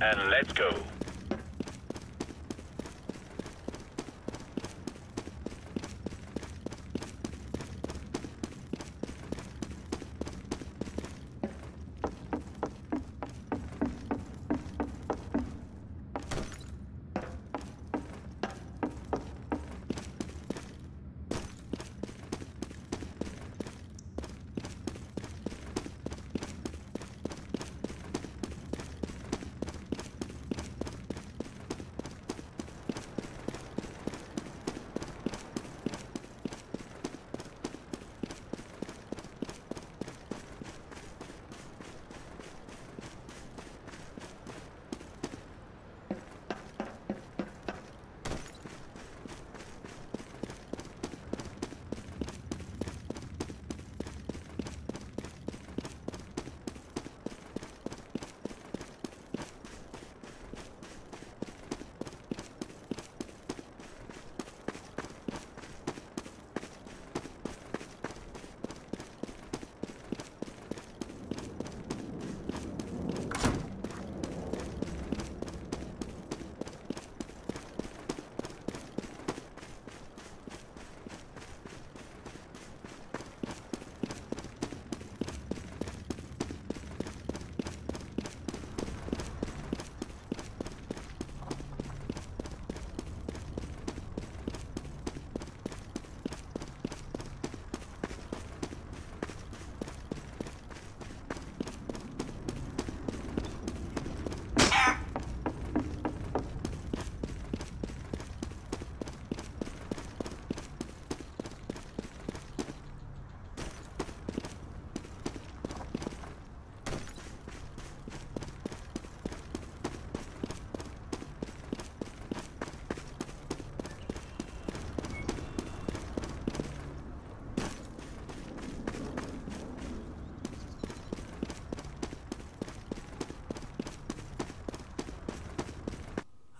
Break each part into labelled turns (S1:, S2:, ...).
S1: and let's go.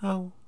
S2: Oh.